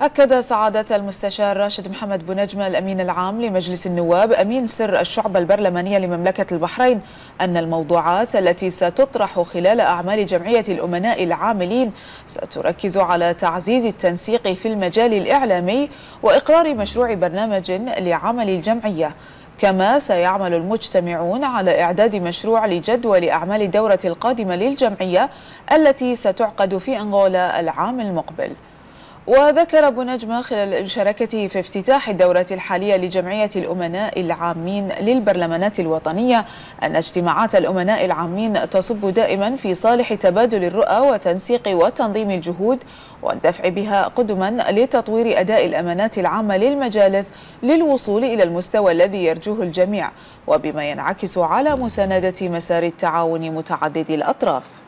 أكد سعادة المستشار راشد محمد بنجمة الأمين العام لمجلس النواب أمين سر الشعبة البرلمانية لمملكة البحرين أن الموضوعات التي ستطرح خلال أعمال جمعية الأمناء العاملين ستركز على تعزيز التنسيق في المجال الإعلامي وإقرار مشروع برنامج لعمل الجمعية. كما سيعمل المجتمعون على إعداد مشروع لجدول أعمال الدورة القادمة للجمعية التي ستعقد في أنغولا العام المقبل. وذكر أبو نجمة خلال مشاركته في افتتاح الدورة الحالية لجمعية الأمناء العامين للبرلمانات الوطنية أن اجتماعات الأمناء العامين تصب دائما في صالح تبادل الرؤى وتنسيق وتنظيم الجهود والدفع بها قدما لتطوير أداء الأمانات العامة للمجالس للوصول إلى المستوى الذي يرجوه الجميع وبما ينعكس على مساندة مسار التعاون متعدد الأطراف.